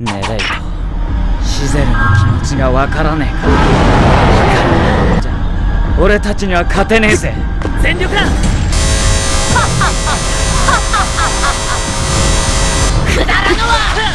ネレイとシゼルの気持ちがわからねえかじゃあ俺たちには勝てねえぜ。全力だ。くだらぬわ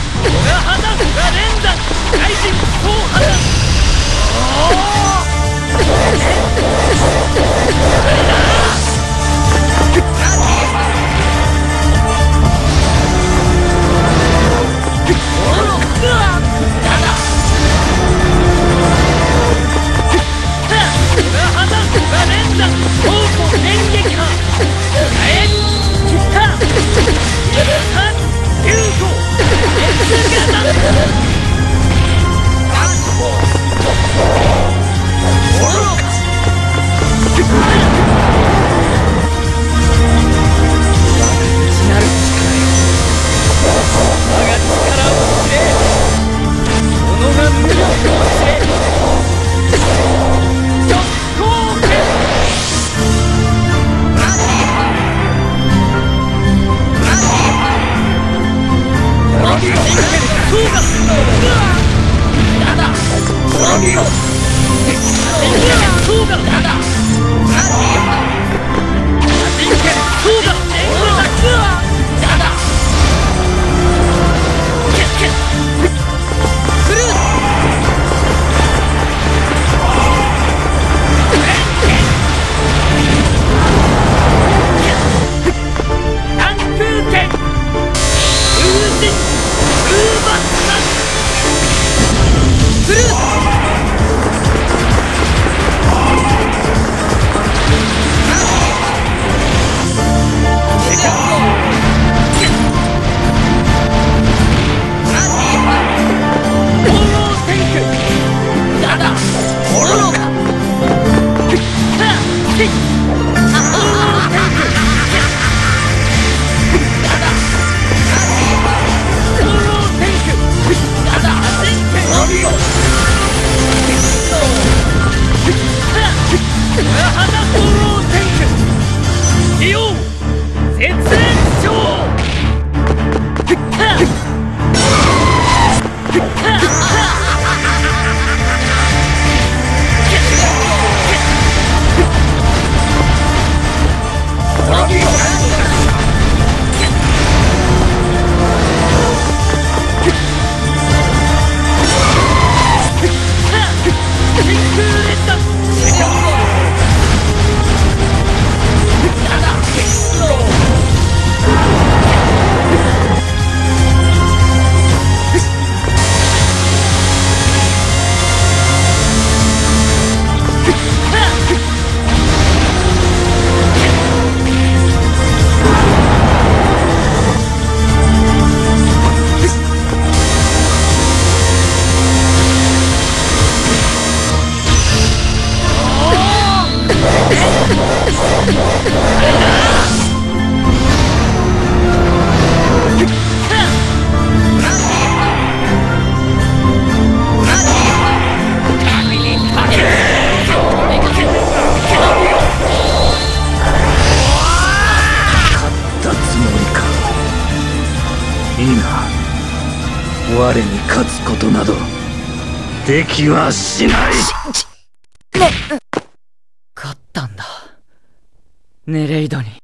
你等我に勝つことなどできはしない。勝ったんだ。ネレイドに。